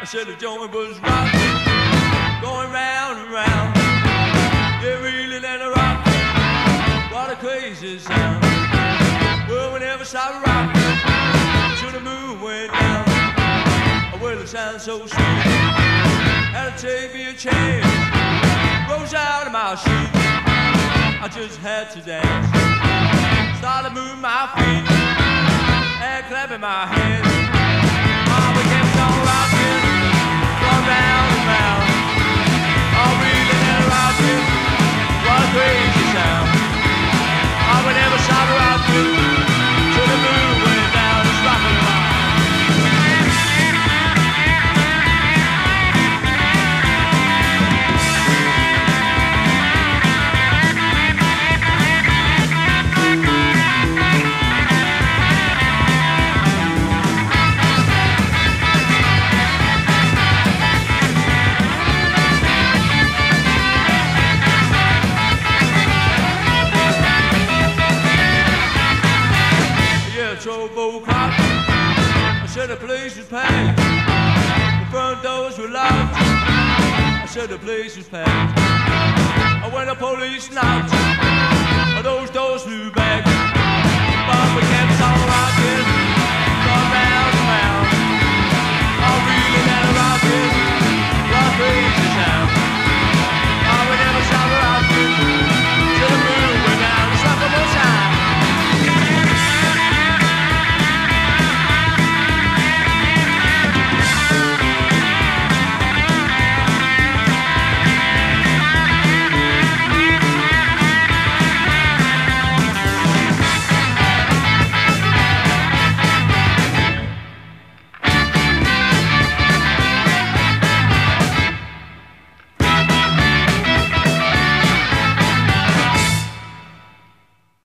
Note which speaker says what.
Speaker 1: I said the joint was rocking, going round and round. Yeah, really let it rock. What a crazy sound. Well, we never stopped rocking till the moon went down. Well, it sounds so sweet. Had to take me a chance. Rose out of my seat. I just had to dance. Started moving my feet and clapping my hands. I said the police was packed. The front doors were locked. I said the police was packed. I went to police knocked,